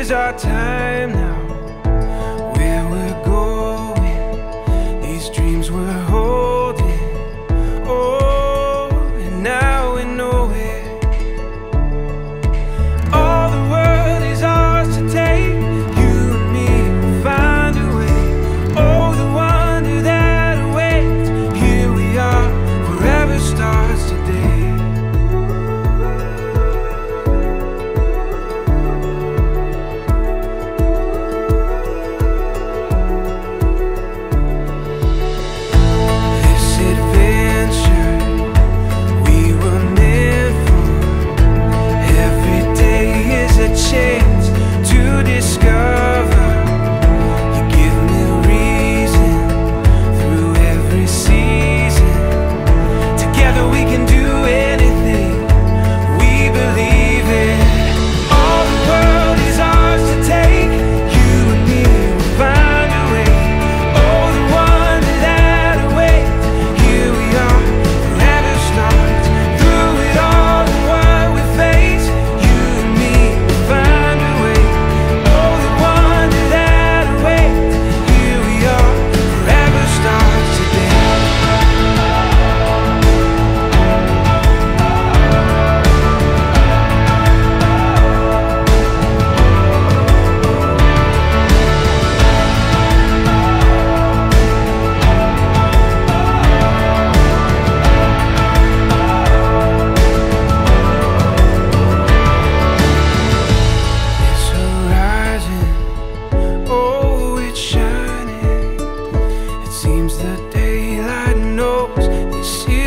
is our time now.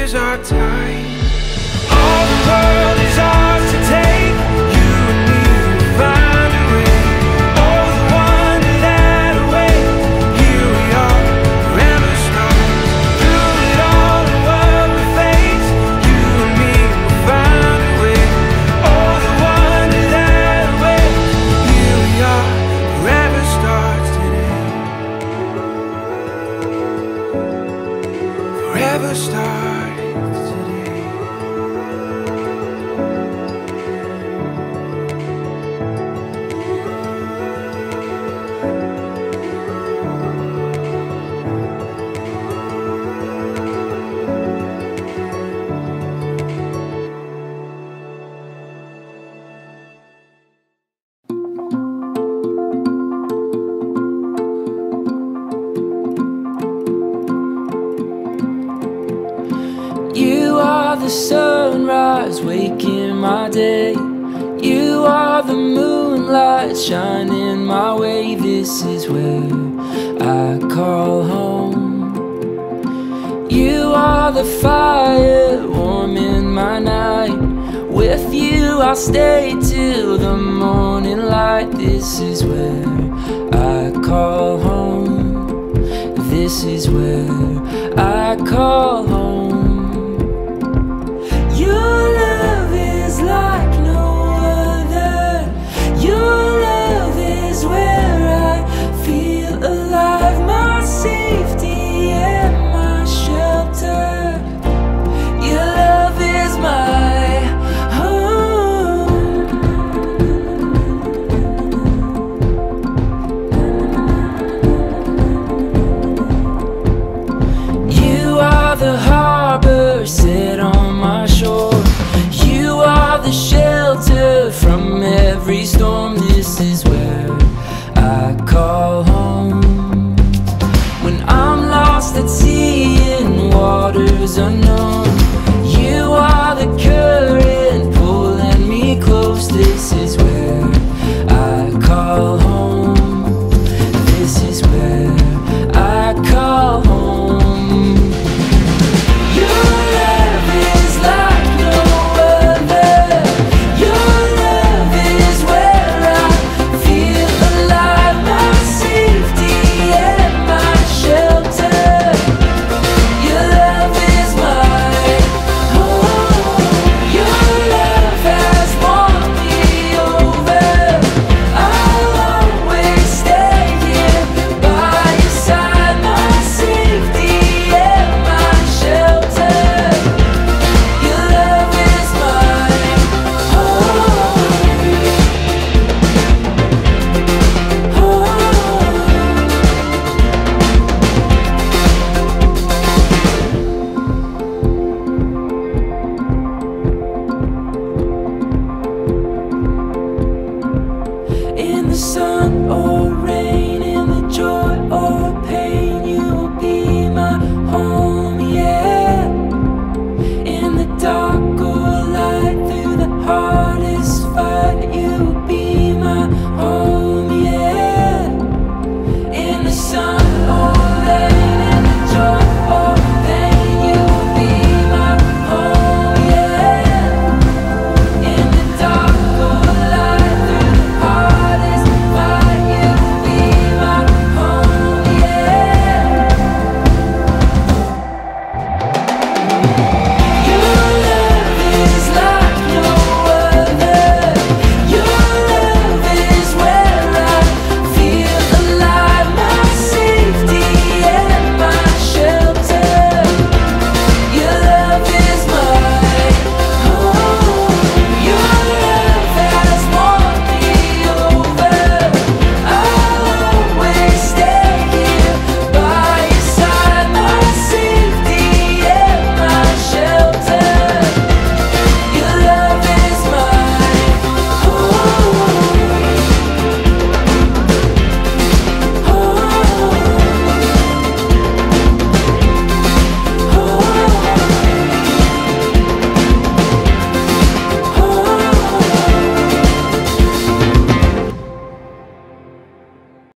Is our time. All the world is ours to take. You and me will find a way. Forever all the wonder that awaits. Here we are, forever starts today. Forever starts are the sunrise waking my day. You are the moonlight shining my way. This is where I call home. You are the fire warming my night. With you, I'll stay till the morning light. This is where I call home. This is where I call home. was unknown. the sun.